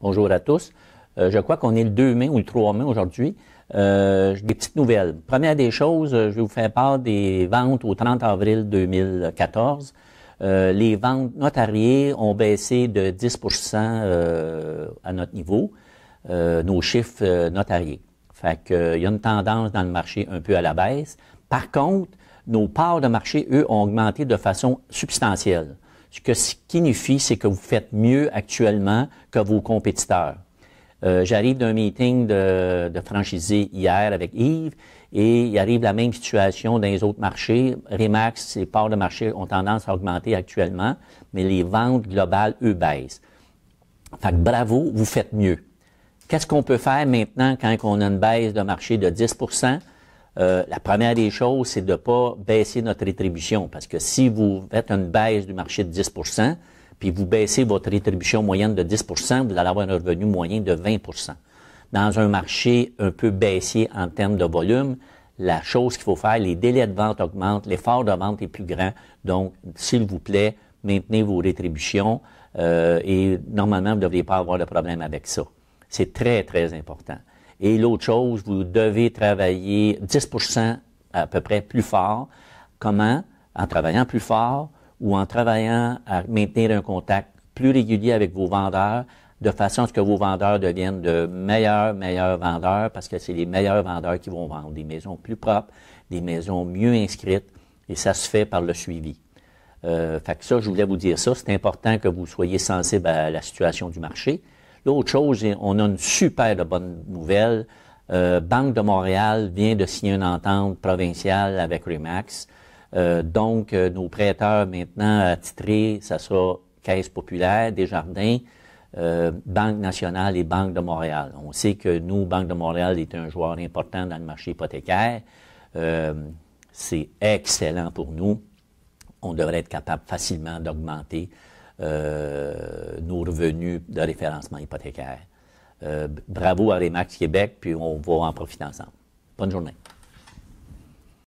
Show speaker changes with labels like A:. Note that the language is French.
A: Bonjour à tous. Euh, je crois qu'on est le 2 mai ou le 3 mai aujourd'hui. Euh, des petites nouvelles. Première des choses, je vais vous faire part des ventes au 30 avril 2014. Euh, les ventes notariées ont baissé de 10% euh, à notre niveau, euh, nos chiffres notariés. Fait qu'il y a une tendance dans le marché un peu à la baisse. Par contre, nos parts de marché, eux, ont augmenté de façon substantielle. Ce que signifie, c'est que vous faites mieux actuellement que vos compétiteurs. Euh, J'arrive d'un meeting de, franchisés hier avec Yves et il arrive la même situation dans les autres marchés. Remax, ses parts de marché ont tendance à augmenter actuellement, mais les ventes globales, eux, baissent. Fait que bravo, vous faites mieux. Qu'est-ce qu'on peut faire maintenant quand on a une baisse de marché de 10 euh, la première des choses, c'est de ne pas baisser notre rétribution, parce que si vous faites une baisse du marché de 10% puis vous baissez votre rétribution moyenne de 10% vous allez avoir un revenu moyen de 20% Dans un marché un peu baissier en termes de volume, la chose qu'il faut faire, les délais de vente augmentent, l'effort de vente est plus grand. Donc, s'il vous plaît, maintenez vos rétributions euh, et normalement, vous ne devriez pas avoir de problème avec ça. C'est très, très important. Et l'autre chose, vous devez travailler 10% à peu près plus fort. Comment? En travaillant plus fort ou en travaillant à maintenir un contact plus régulier avec vos vendeurs, de façon à ce que vos vendeurs deviennent de meilleurs, meilleurs vendeurs, parce que c'est les meilleurs vendeurs qui vont vendre des maisons plus propres, des maisons mieux inscrites, et ça se fait par le suivi. Euh, fait que ça, je voulais vous dire ça. C'est important que vous soyez sensible à la situation du marché. L'autre chose, on a une super bonne nouvelle. Euh, Banque de Montréal vient de signer une entente provinciale avec Remax. Euh, donc, euh, nos prêteurs maintenant attitrés, ça sera Caisse populaire, Desjardins, Banque nationale et Banque de Montréal. On sait que nous, Banque de Montréal est un joueur important dans le marché hypothécaire. C'est excellent pour nous. On devrait être capable facilement d'augmenter nos revenus de référencement hypothécaire. Euh, bravo à Remax Québec, puis on va en profiter ensemble. Bonne journée.